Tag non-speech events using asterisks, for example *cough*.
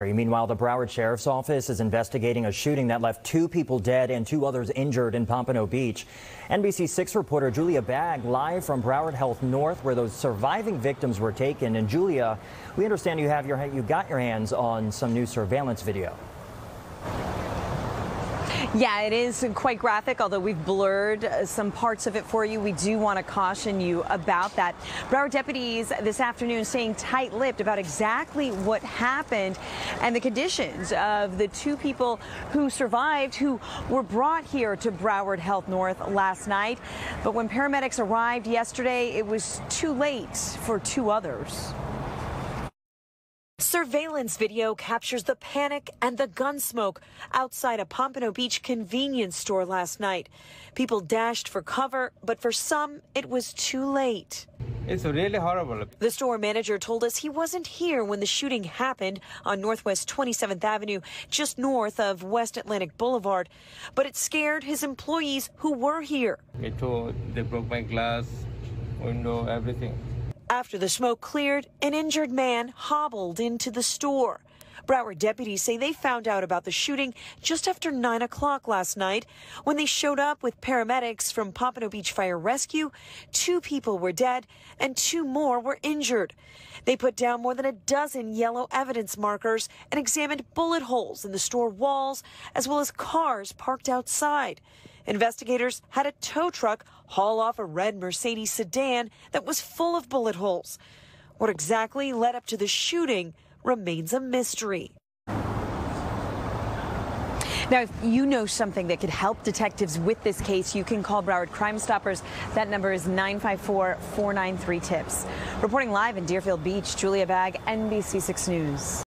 Meanwhile, the Broward Sheriff's Office is investigating a shooting that left two people dead and two others injured in Pompano Beach. NBC6 reporter Julia Bagg live from Broward Health North where those surviving victims were taken. And Julia, we understand you have your you got your hands on some new surveillance video. *laughs* Yeah, it is quite graphic, although we've blurred uh, some parts of it for you. We do want to caution you about that. Broward deputies this afternoon staying tight-lipped about exactly what happened and the conditions of the two people who survived who were brought here to Broward Health North last night. But when paramedics arrived yesterday, it was too late for two others. Surveillance video captures the panic and the gun smoke outside a Pompano Beach convenience store last night. People dashed for cover, but for some, it was too late. It's really horrible. The store manager told us he wasn't here when the shooting happened on Northwest 27th Avenue, just north of West Atlantic Boulevard. But it scared his employees who were here. Tore, they broke my glass, window, everything. After the smoke cleared, an injured man hobbled into the store. Broward deputies say they found out about the shooting just after 9 o'clock last night. When they showed up with paramedics from Pompano Beach Fire Rescue, two people were dead and two more were injured. They put down more than a dozen yellow evidence markers and examined bullet holes in the store walls as well as cars parked outside. Investigators had a tow truck haul off a red Mercedes sedan that was full of bullet holes. What exactly led up to the shooting remains a mystery. Now, if you know something that could help detectives with this case, you can call Broward Crime Stoppers. That number is 954-493-TIPS. Reporting live in Deerfield Beach, Julia Bagg, NBC6 News.